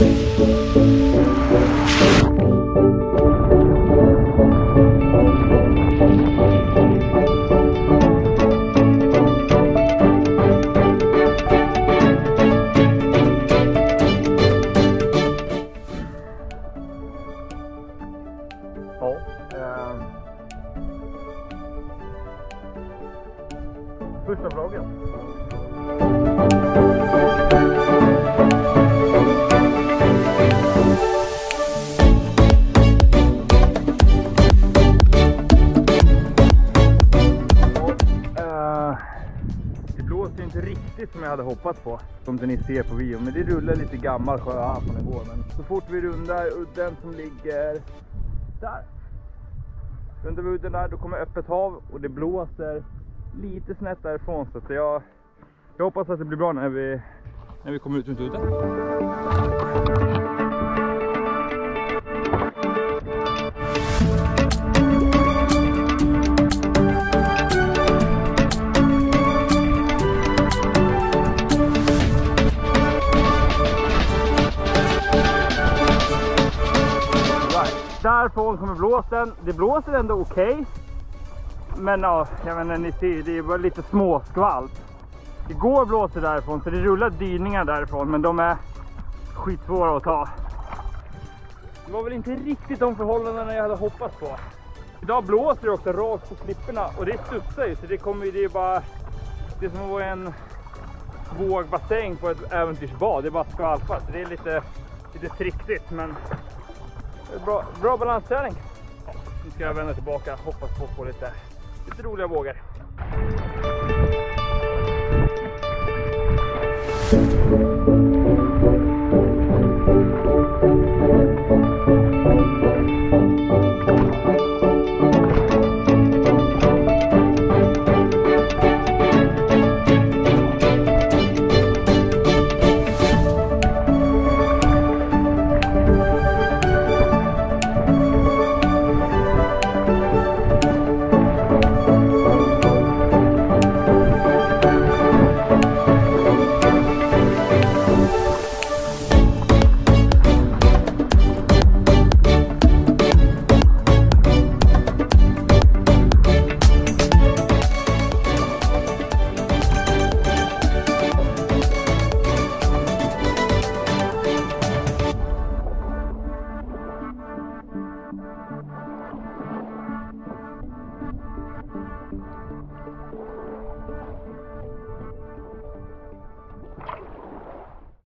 Ja. eh... Första frågan. Inte riktigt som jag hade hoppats på. Som ni ser på video. Men det rullar lite gammal sjö här från igår. Men så fort vi rundar udden som ligger där. Rundar vi udden där då kommer öppet hav och det blåser lite snett därifrån. Så jag, jag hoppas att det blir bra när vi, när vi kommer ut runt udden. Därifrån kommer blåsten. Det blåser ändå okej. Men ja, jag menar ni ser, det är bara lite småskvalp. Igår blåste därifrån så det rullar dyningar därifrån men de är skitsvåra att ta. Det var väl inte riktigt de förhållandena jag hade hoppats på. Idag blåser det också rakt på klipporna och det studsar ju så det kommer ju, det är bara det är som att vara i en vågbassäng på ett äventyrsbad. Det är bara skvalpar så det är lite, lite trixigt men bra, bra balansträning. Nu ska jag vända tillbaka, hoppas på att få lite, lite roliga vågor.